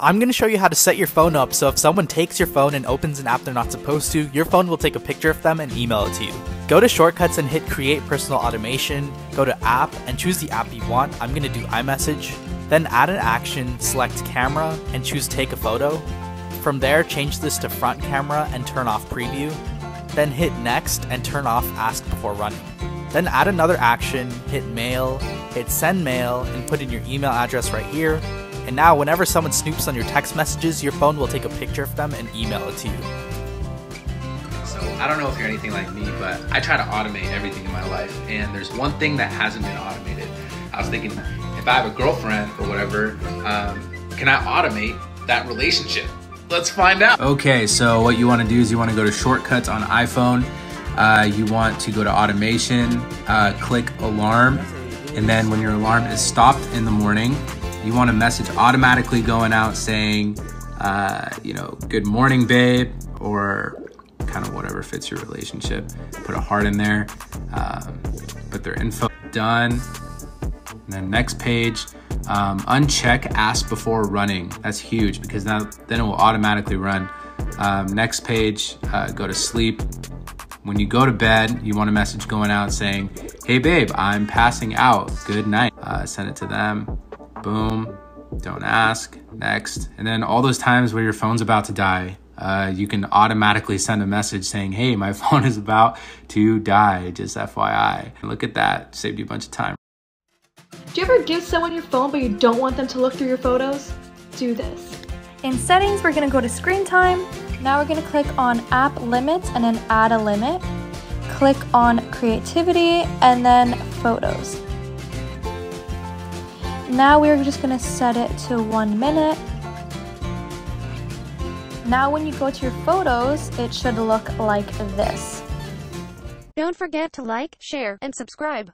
I'm going to show you how to set your phone up so if someone takes your phone and opens an app they're not supposed to, your phone will take a picture of them and email it to you. Go to shortcuts and hit create personal automation, go to app and choose the app you want. I'm going to do iMessage. Then add an action, select camera and choose take a photo. From there, change this to front camera and turn off preview. Then hit next and turn off ask before running. Then add another action, hit mail, hit send mail and put in your email address right here and now, whenever someone snoops on your text messages, your phone will take a picture of them and email it to you. So, I don't know if you're anything like me, but I try to automate everything in my life, and there's one thing that hasn't been automated. I was thinking, if I have a girlfriend or whatever, um, can I automate that relationship? Let's find out. Okay, so what you want to do is you want to go to shortcuts on iPhone. Uh, you want to go to automation, uh, click alarm, and then when your alarm is stopped in the morning, you want a message automatically going out saying, uh, you know, good morning, babe, or kind of whatever fits your relationship. Put a heart in there, um, put their info done. And then next page, um, uncheck ask before running. That's huge because now then it will automatically run. Um, next page, uh, go to sleep. When you go to bed, you want a message going out saying, Hey babe, I'm passing out. Good night. Uh, send it to them boom, don't ask, next. And then all those times where your phone's about to die, uh, you can automatically send a message saying, hey, my phone is about to die, just FYI. And Look at that, saved you a bunch of time. Do you ever give someone your phone but you don't want them to look through your photos? Do this. In settings, we're gonna go to screen time. Now we're gonna click on app limits and then add a limit. Click on creativity and then photos. Now we're just gonna set it to one minute. Now when you go to your photos, it should look like this. Don't forget to like, share, and subscribe.